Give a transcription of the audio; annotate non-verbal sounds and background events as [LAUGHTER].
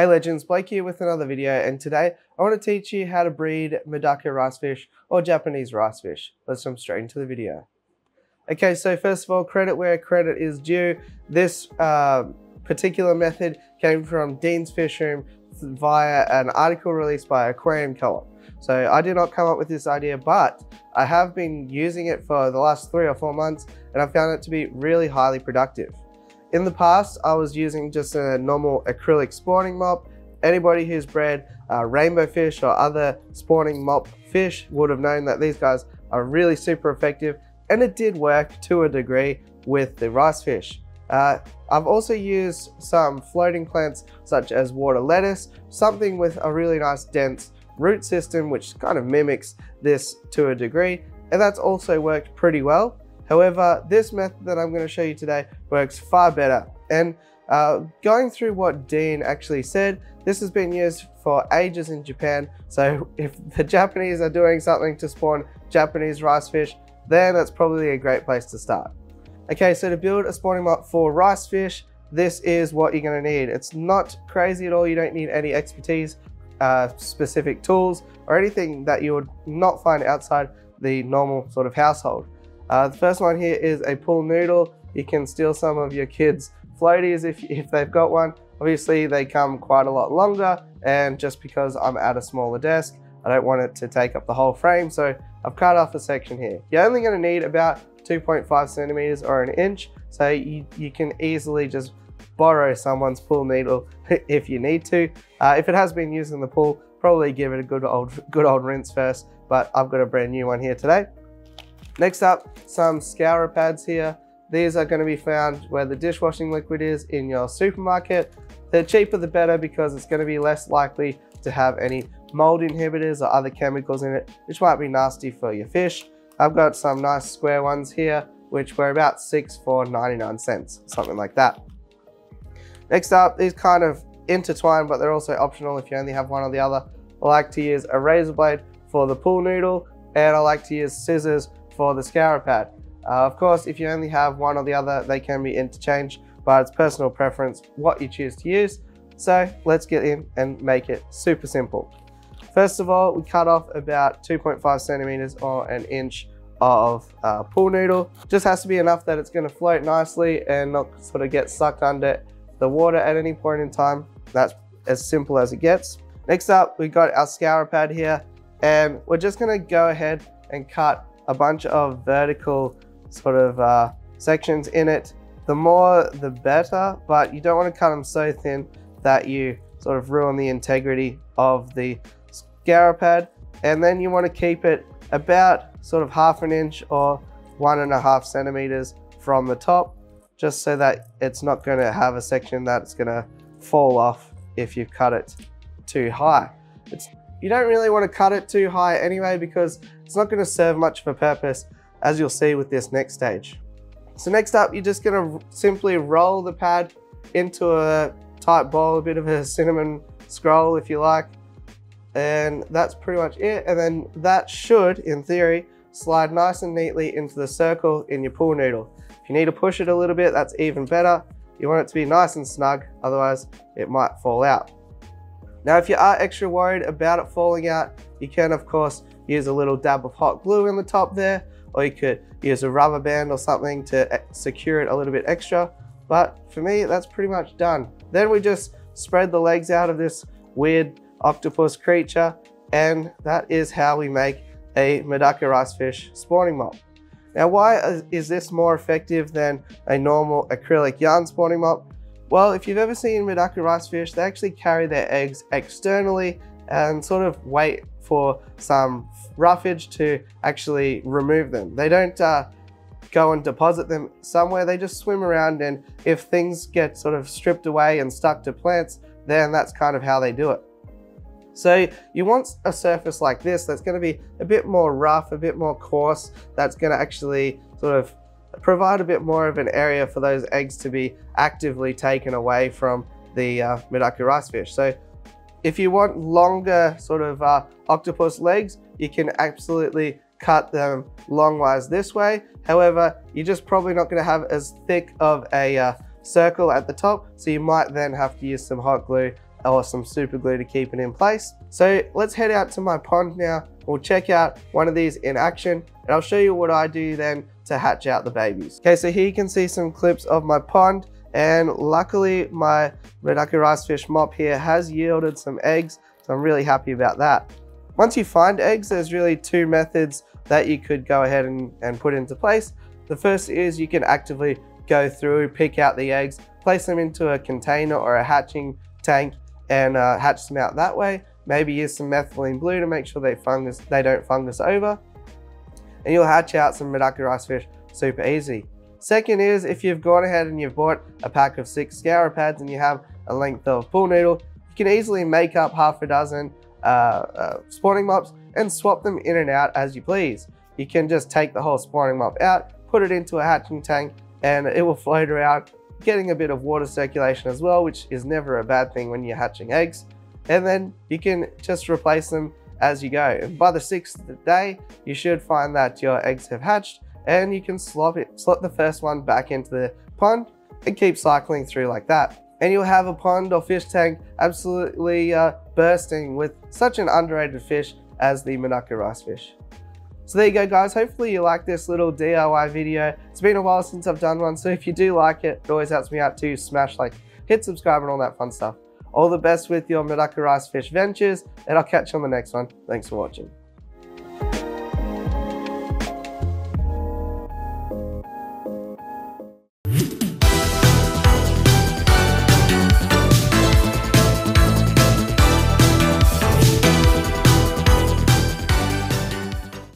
Hey legends, Blake here with another video and today I want to teach you how to breed Medaka ricefish or Japanese rice fish. Let's jump straight into the video. Okay, so first of all, credit where credit is due. This uh, particular method came from Dean's Fish Room via an article released by Aquarium Co-op. So I did not come up with this idea, but I have been using it for the last three or four months and I found it to be really highly productive. In the past, I was using just a normal acrylic spawning mop. Anybody who's bred uh, rainbow fish or other spawning mop fish would have known that these guys are really super effective and it did work to a degree with the rice fish. Uh, I've also used some floating plants such as water lettuce, something with a really nice dense root system which kind of mimics this to a degree and that's also worked pretty well. However, this method that I'm going to show you today works far better. And uh, going through what Dean actually said, this has been used for ages in Japan. So [LAUGHS] if the Japanese are doing something to spawn Japanese rice fish, then that's probably a great place to start. Okay, so to build a spawning mop for rice fish, this is what you're gonna need. It's not crazy at all. You don't need any expertise, uh, specific tools, or anything that you would not find outside the normal sort of household. Uh, the first one here is a pool noodle. You can steal some of your kids' floaties if, if they've got one. Obviously they come quite a lot longer and just because I'm at a smaller desk, I don't want it to take up the whole frame. So I've cut off a section here. You're only gonna need about 2.5 centimeters or an inch. So you, you can easily just borrow someone's pool needle [LAUGHS] if you need to. Uh, if it has been used in the pool, probably give it a good old, good old rinse first, but I've got a brand new one here today. Next up, some scourer pads here. These are going to be found where the dishwashing liquid is in your supermarket. The cheaper the better because it's going to be less likely to have any mold inhibitors or other chemicals in it, which might be nasty for your fish. I've got some nice square ones here, which were about six for 99 cents, something like that. Next up, these kind of intertwine, but they're also optional if you only have one or the other. I like to use a razor blade for the pool noodle, and I like to use scissors for the scourer pad. Uh, of course, if you only have one or the other, they can be interchanged, but it's personal preference what you choose to use. So let's get in and make it super simple. First of all, we cut off about 2.5 centimeters or an inch of uh, pool noodle. Just has to be enough that it's gonna float nicely and not sort of get sucked under the water at any point in time. That's as simple as it gets. Next up, we got our scourer pad here and we're just gonna go ahead and cut a bunch of vertical sort of uh, sections in it. The more the better, but you don't want to cut them so thin that you sort of ruin the integrity of the scourer pad. And then you want to keep it about sort of half an inch or one and a half centimeters from the top, just so that it's not going to have a section that's going to fall off if you cut it too high. It's you don't really want to cut it too high anyway because it's not going to serve much of a purpose as you'll see with this next stage. So next up, you're just going to simply roll the pad into a tight ball, a bit of a cinnamon scroll if you like. And that's pretty much it. And then that should, in theory, slide nice and neatly into the circle in your pool noodle. If you need to push it a little bit, that's even better. You want it to be nice and snug, otherwise it might fall out. Now, if you are extra worried about it falling out, you can of course use a little dab of hot glue in the top there, or you could use a rubber band or something to eh, secure it a little bit extra. But for me, that's pretty much done. Then we just spread the legs out of this weird octopus creature, and that is how we make a Medaka rice fish spawning mop. Now, why is this more effective than a normal acrylic yarn spawning mop? Well, if you've ever seen Medaka rice fish, they actually carry their eggs externally and sort of wait for some roughage to actually remove them. They don't uh, go and deposit them somewhere, they just swim around and if things get sort of stripped away and stuck to plants, then that's kind of how they do it. So you want a surface like this that's gonna be a bit more rough, a bit more coarse, that's gonna actually sort of provide a bit more of an area for those eggs to be actively taken away from the uh, Medaka rice fish. So if you want longer sort of uh, octopus legs, you can absolutely cut them longwise this way. However, you're just probably not gonna have as thick of a uh, circle at the top, so you might then have to use some hot glue or some super glue to keep it in place. So let's head out to my pond now. We'll check out one of these in action and I'll show you what I do then to hatch out the babies. Okay, so here you can see some clips of my pond and luckily my Medaka rice fish mop here has yielded some eggs, so I'm really happy about that. Once you find eggs, there's really two methods that you could go ahead and, and put into place. The first is you can actively go through, pick out the eggs, place them into a container or a hatching tank and uh, hatch them out that way. Maybe use some methylene blue to make sure they fungus they don't fungus over. And you'll hatch out some Medaka ricefish super easy. Second is if you've gone ahead and you've bought a pack of six scourer pads and you have a length of pool noodle, you can easily make up half a dozen uh, uh, spawning mops and swap them in and out as you please. You can just take the whole spawning mop out, put it into a hatching tank, and it will float around, getting a bit of water circulation as well, which is never a bad thing when you're hatching eggs. And then you can just replace them as you go. And by the sixth day, you should find that your eggs have hatched and you can slot it, slot the first one back into the pond and keep cycling through like that. And you'll have a pond or fish tank absolutely uh, bursting with such an underrated fish as the Medaka rice fish. So there you go guys, hopefully you like this little DIY video. It's been a while since I've done one, so if you do like it, it always helps me out to smash like, hit subscribe and all that fun stuff. All the best with your Medaka ricefish ventures, and I'll catch you on the next one. Thanks for watching.